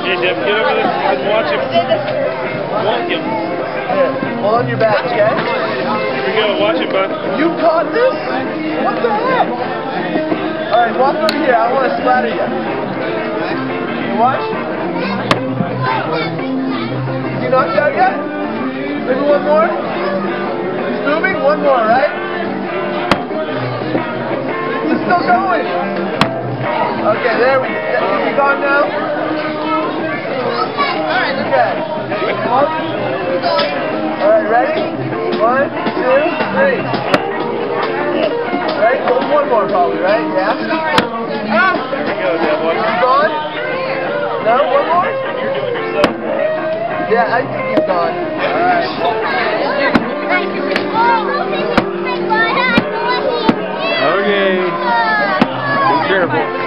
Hey, Deb, get over there and watch him. Walk him. Yeah. Hold on your back, okay? Here we go. Watch him, bud. You caught this? What the heck? Alright, walk over here. I want to splatter you. You watch? Is he knocked out yet? Maybe one more? He's moving? One more, right? One, two, three. Right? Well, one more probably, right? Yeah? There we go, Deb. Watch He's gone? No? One more? You're doing yourself. Yeah, I think he's gone. Alright. Okay. Be careful.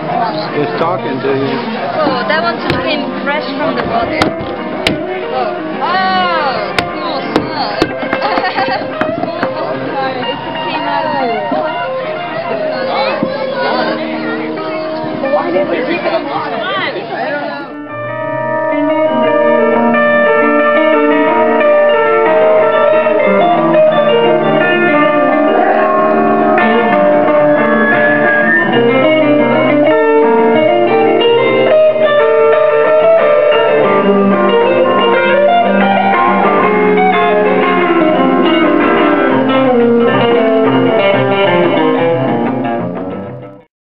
Small. Just talking to you. Oh, that one just came fresh from the water. Thank you.